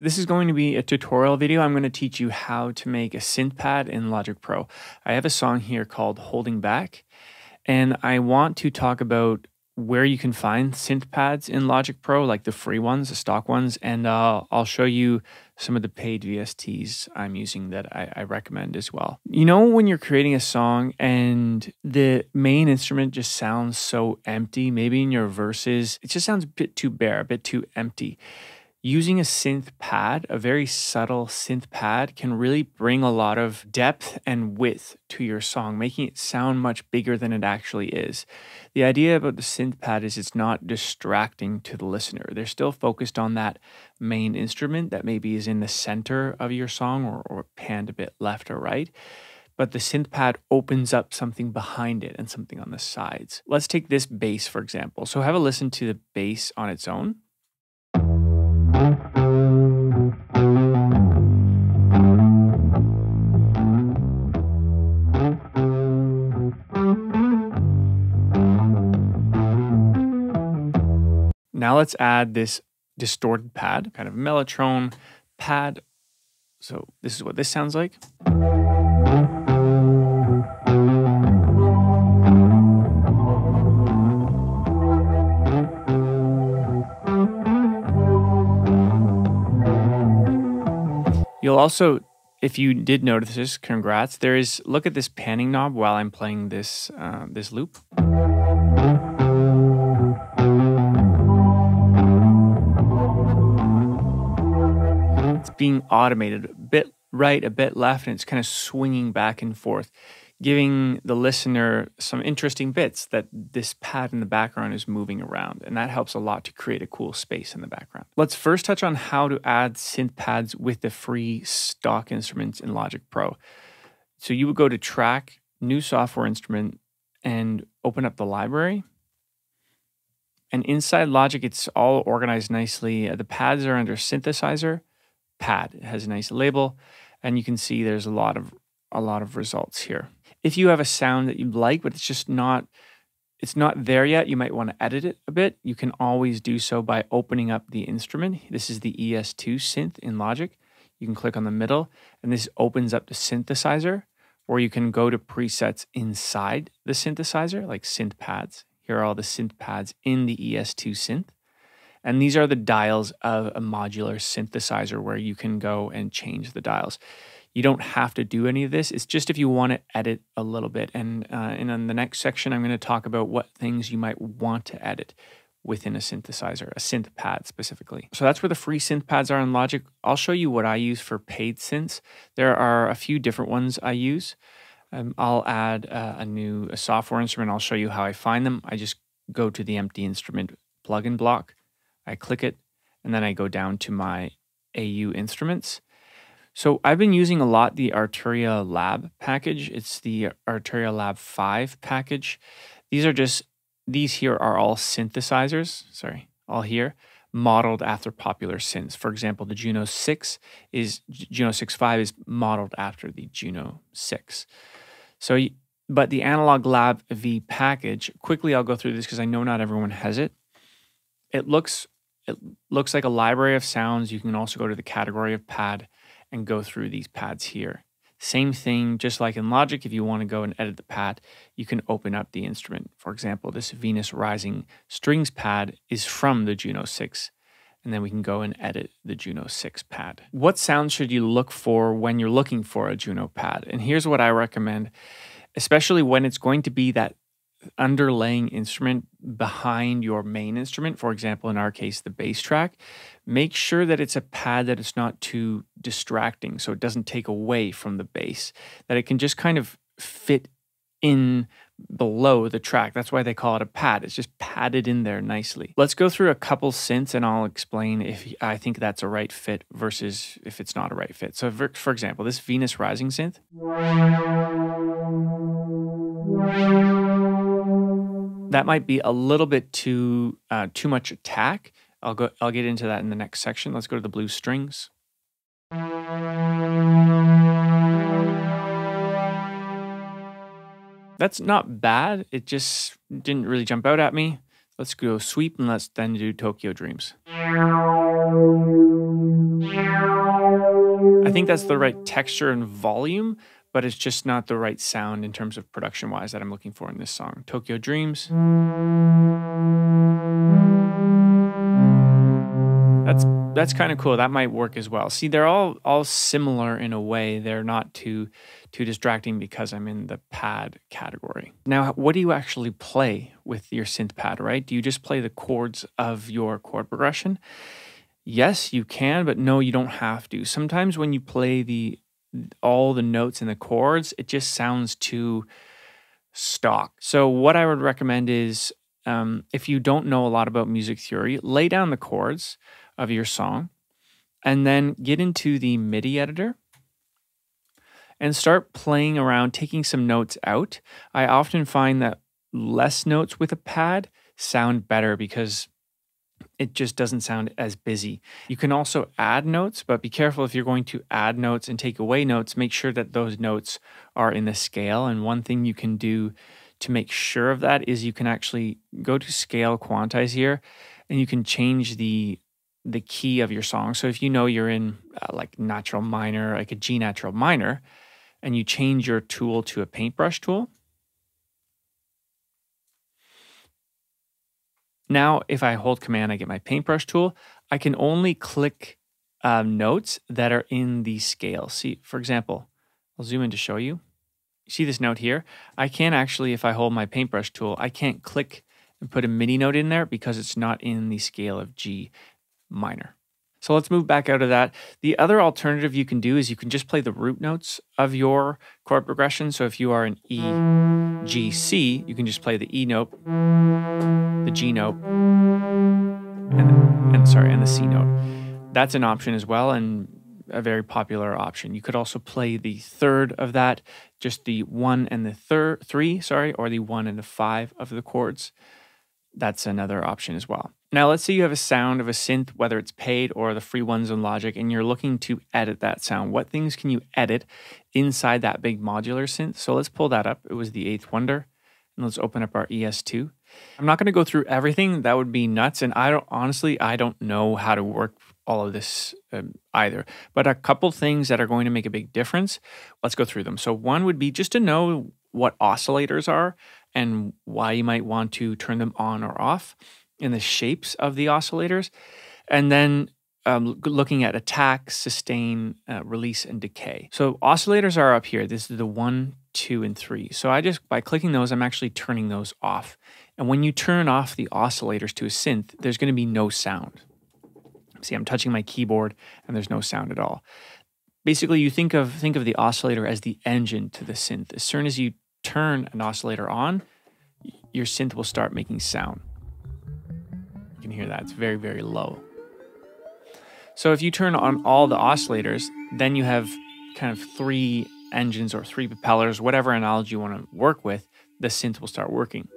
This is going to be a tutorial video. I'm going to teach you how to make a synth pad in Logic Pro. I have a song here called Holding Back, and I want to talk about where you can find synth pads in Logic Pro, like the free ones, the stock ones, and uh, I'll show you some of the paid VSTs I'm using that I, I recommend as well. You know, when you're creating a song and the main instrument just sounds so empty, maybe in your verses, it just sounds a bit too bare, a bit too empty using a synth pad, a very subtle synth pad, can really bring a lot of depth and width to your song, making it sound much bigger than it actually is. The idea about the synth pad is it's not distracting to the listener. They're still focused on that main instrument that maybe is in the center of your song or, or panned a bit left or right but the synth pad opens up something behind it and something on the sides. Let's take this bass, for example. So have a listen to the bass on its own. Now let's add this distorted pad, kind of mellotron pad. So this is what this sounds like. You'll also, if you did notice this, congrats. There is look at this panning knob while I'm playing this uh, this loop. It's being automated a bit right, a bit left, and it's kind of swinging back and forth giving the listener some interesting bits that this pad in the background is moving around. And that helps a lot to create a cool space in the background. Let's first touch on how to add synth pads with the free stock instruments in Logic Pro. So you would go to track, new software instrument, and open up the library. And inside Logic, it's all organized nicely. The pads are under synthesizer, pad. It has a nice label. And you can see there's a lot of a lot of results here. If you have a sound that you like, but it's just not it's not there yet, you might want to edit it a bit. You can always do so by opening up the instrument. This is the ES2 synth in Logic. You can click on the middle, and this opens up the synthesizer, or you can go to presets inside the synthesizer, like synth pads. Here are all the synth pads in the ES2 synth. And these are the dials of a modular synthesizer where you can go and change the dials. You don't have to do any of this. It's just if you want to edit a little bit. And, uh, and in the next section, I'm going to talk about what things you might want to edit within a synthesizer, a synth pad specifically. So that's where the free synth pads are in Logic. I'll show you what I use for paid synths. There are a few different ones I use. Um, I'll add uh, a new a software instrument. I'll show you how I find them. I just go to the empty instrument plugin block. I click it, and then I go down to my AU instruments. So I've been using a lot the Arturia Lab package. It's the Arturia Lab 5 package. These are just, these here are all synthesizers, sorry, all here, modeled after popular synths. For example, the Juno 6 is, Juno 6.5 is modeled after the Juno 6. So, but the Analog Lab V package, quickly I'll go through this because I know not everyone has it. It looks, it looks like a library of sounds. You can also go to the category of pad and go through these pads here. Same thing, just like in Logic, if you want to go and edit the pad, you can open up the instrument. For example, this Venus Rising strings pad is from the Juno 6, and then we can go and edit the Juno 6 pad. What sounds should you look for when you're looking for a Juno pad? And here's what I recommend, especially when it's going to be that underlaying instrument behind your main instrument, for example, in our case, the bass track, make sure that it's a pad that it's not too distracting so it doesn't take away from the bass, that it can just kind of fit in below the track. That's why they call it a pad. It's just padded in there nicely. Let's go through a couple synths and I'll explain if I think that's a right fit versus if it's not a right fit. So for, for example, this Venus Rising synth that might be a little bit too uh, too much attack. I'll go. I'll get into that in the next section. Let's go to the blue strings. That's not bad. It just didn't really jump out at me. Let's go sweep and let's then do Tokyo Dreams. I think that's the right texture and volume, but it's just not the right sound in terms of production wise that I'm looking for in this song. Tokyo Dreams. That's that's kind of cool. That might work as well. See, they're all all similar in a way. They're not too too distracting because I'm in the pad category. Now, what do you actually play with your synth pad, right? Do you just play the chords of your chord progression? Yes, you can, but no, you don't have to. Sometimes when you play the all the notes and the chords, it just sounds too stock. So what I would recommend is um, if you don't know a lot about music theory, lay down the chords of your song and then get into the MIDI editor and start playing around, taking some notes out. I often find that less notes with a pad sound better because it just doesn't sound as busy. You can also add notes, but be careful if you're going to add notes and take away notes, make sure that those notes are in the scale. And one thing you can do to make sure of that is you can actually go to scale quantize here and you can change the the key of your song. So if you know you're in uh, like natural minor, like a G natural minor, and you change your tool to a paintbrush tool, now if I hold command, I get my paintbrush tool. I can only click um, notes that are in the scale. See, for example, I'll zoom in to show you. You see this note here? I can't actually, if I hold my paintbrush tool, I can't click and put a MIDI note in there because it's not in the scale of G minor. So let's move back out of that. The other alternative you can do is you can just play the root notes of your chord progression. So if you are an E, G, C, you can just play the E note, the G note, and, and sorry, and the C note. That's an option as well, and a very popular option. You could also play the third of that, just the one and the third, three, sorry, or the one and the five of the chords. That's another option as well. Now, let's say you have a sound of a synth, whether it's paid or the free ones in Logic, and you're looking to edit that sound. What things can you edit inside that big modular synth? So let's pull that up. It was the Eighth Wonder. And let's open up our ES2. I'm not going to go through everything. That would be nuts. And I don't, honestly, I don't know how to work all of this um, either. But a couple things that are going to make a big difference. Let's go through them. So, one would be just to know what oscillators are and why you might want to turn them on or off in the shapes of the oscillators. And then um, looking at attack, sustain, uh, release, and decay. So oscillators are up here. This is the one, two, and three. So I just, by clicking those, I'm actually turning those off. And when you turn off the oscillators to a synth, there's going to be no sound. See, I'm touching my keyboard and there's no sound at all. Basically, you think of think of the oscillator as the engine to the synth. As soon as you turn an oscillator on, your synth will start making sound You can hear that. It's very, very low. So if you turn on all the oscillators, then you have kind of three engines or three propellers, whatever analogy you want to work with, the synth will start working.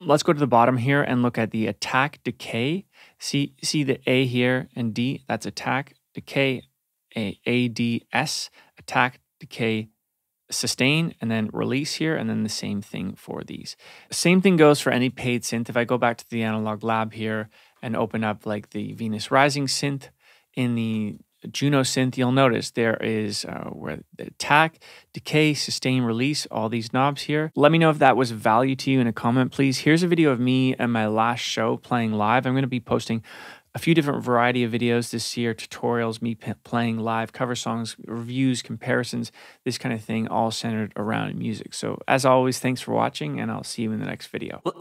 Let's go to the bottom here and look at the attack decay. See, see the A here and D, that's attack, decay, A, A, D, S, attack, decay, sustain and then release here, and then the same thing for these. Same thing goes for any paid synth. If I go back to the analog lab here and open up like the Venus Rising synth in the Juno synth, you'll notice there is uh, where the attack, decay, sustain, release, all these knobs here. Let me know if that was value to you in a comment, please. Here's a video of me and my last show playing live. I'm going to be posting a few different variety of videos this year tutorials me playing live cover songs reviews comparisons this kind of thing all centered around music. So as always thanks for watching and i'll see you in the next video. Well